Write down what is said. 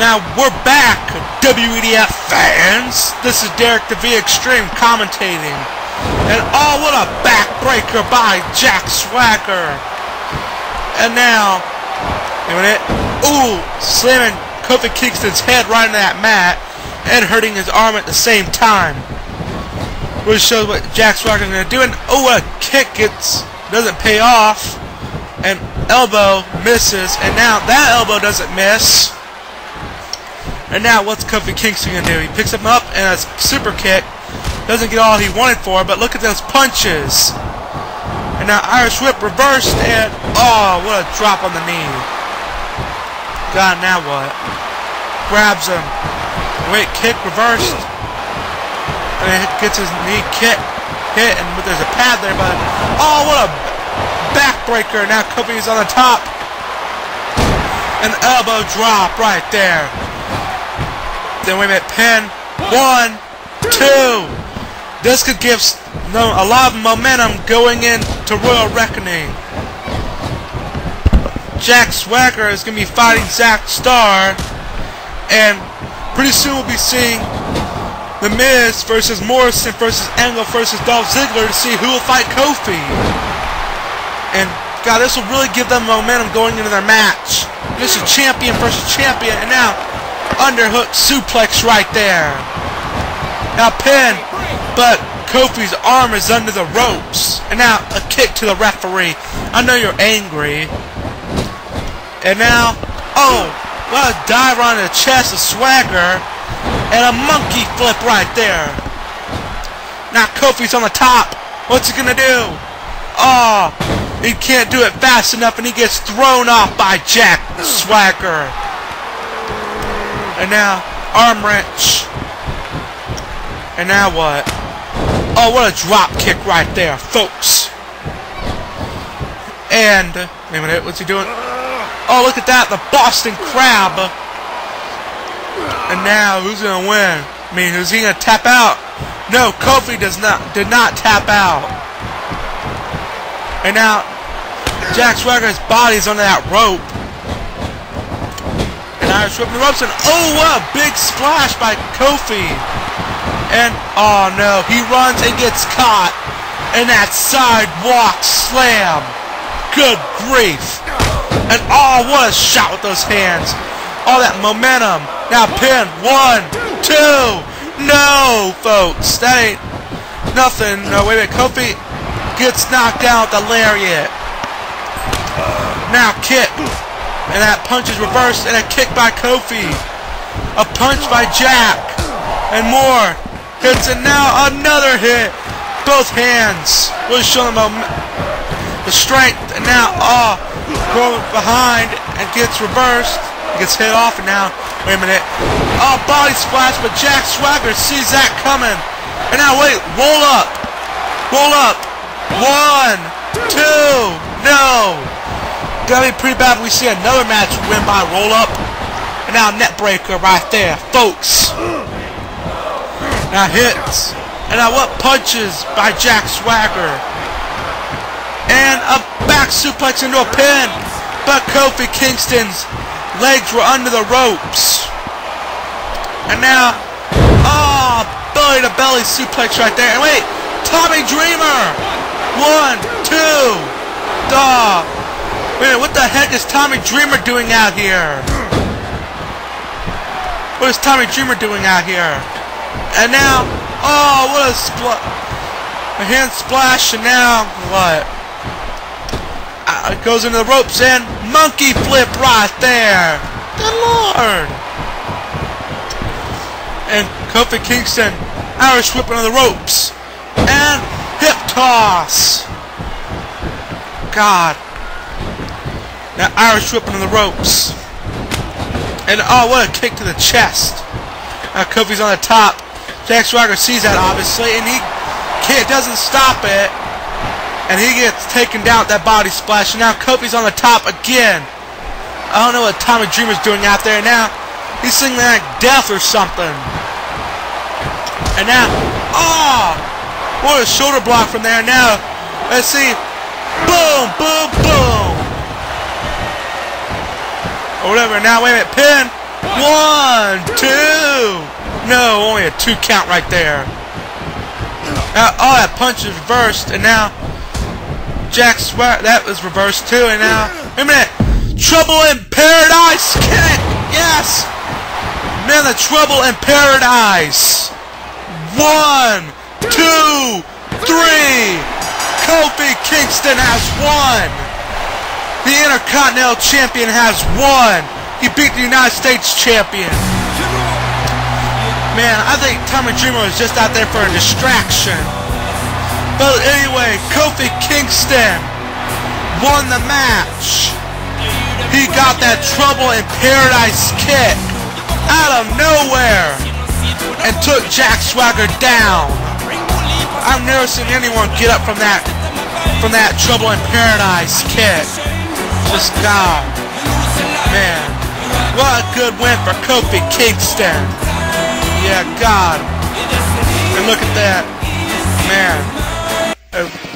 Now we're back, WEDF fans. This is Derek the V Extreme commentating. And oh, what a backbreaker by Jack Swagger. And now, doing it. Ooh, slamming Kofi Kingston's head right into that mat and hurting his arm at the same time. Which shows what Jack Swagger's gonna do. And oh, a kick gets doesn't pay off. And elbow misses. And now that elbow doesn't miss. And now what's Kofi Kingston gonna do? He picks him up and a super kick. Doesn't get all he wanted for, but look at those punches. And now Irish Whip reversed and oh, what a drop on the knee. God, now what? Grabs him. Wait, kick reversed. And it gets his knee kick hit, and there's a pad there, but oh, what a backbreaker! Now Kofi's on the top. An elbow drop right there. Then we minute, pin. One, two. This could give a lot of momentum going into Royal Reckoning. Jack Swagger is going to be fighting Zack Starr. And pretty soon we'll be seeing The Miz versus Morrison versus Angle versus Dolph Ziggler to see who will fight Kofi. And God, this will really give them momentum going into their match. This is champion versus champion. And now underhook suplex right there. Now pin, but Kofi's arm is under the ropes. And now a kick to the referee. I know you're angry. And now, oh, what a dive on the chest of Swagger. And a monkey flip right there. Now Kofi's on the top. What's he gonna do? Oh, he can't do it fast enough and he gets thrown off by Jack Swagger. And now, arm wrench. And now what? Oh, what a drop kick right there, folks. And, wait a minute, what's he doing? Oh, look at that, the Boston Crab. And now, who's going to win? I mean, who's he going to tap out? No, Kofi does not, did not tap out. And now, Jack Swagger's body's under that rope. Irish whip and oh what a big splash by Kofi. And oh no, he runs and gets caught. And that sidewalk slam. Good grief. And oh what a shot with those hands. All that momentum. Now pin. One, two. No, folks. That ain't nothing. No, wait a minute. Kofi gets knocked out with the lariat. Now kick. And that punch is reversed and a kick by Kofi. A punch by Jack. And more. Hits and now another hit. Both hands. Really showing them the strength. And now, oh, going behind and gets reversed. Gets hit off and now, wait a minute. Oh, body splash, but Jack Swagger sees that coming. And now, wait, roll up. Roll up. One, two, no. Pretty bad we see another match win by roll up. And now neckbreaker right there, folks. Now hits. And now what punches by Jack Swagger. And a back suplex into a pin. But Kofi Kingston's legs were under the ropes. And now, ah, oh, belly to belly suplex right there. And wait, Tommy Dreamer. One, two, duh. Wait, what the heck is Tommy Dreamer doing out here? What is Tommy Dreamer doing out here? And now, oh, what a splat! A hand splash, and now what? Uh, it goes into the ropes and monkey flip right there. Good lord! And Kofi Kingston, Irish whipping on the ropes, and hip toss. God. Now Irish whipping on the ropes. And oh, what a kick to the chest. Now Kofi's on the top. Jack Swagger sees that obviously, and he can't, doesn't stop it. And he gets taken down with that body splash. And now Kofi's on the top again. I don't know what Tommy Dreamer's doing out there. Now he's singing like death or something. And now, oh, what a shoulder block from there. Now, let's see. Boom, boom, boom or whatever. Now, wait a minute. Pin. One, two. No, only a two count right there. Uh, oh, that punch is reversed, and now Jack Swagger, that was reversed too, and now, wait a minute, Trouble in Paradise kick, yes! Man, the Trouble in Paradise. One, two, three. Kofi Kingston has won. The Intercontinental Champion has won. He beat the United States Champion. Man, I think Tommy Dreamer was just out there for a distraction. But anyway, Kofi Kingston won the match. He got that Trouble in Paradise kick out of nowhere and took Jack Swagger down. I've never seen anyone get up from that from that Trouble in Paradise kick. Just God. Man. What a good win for Kofi Kingston. Yeah, God. And look at that. Man.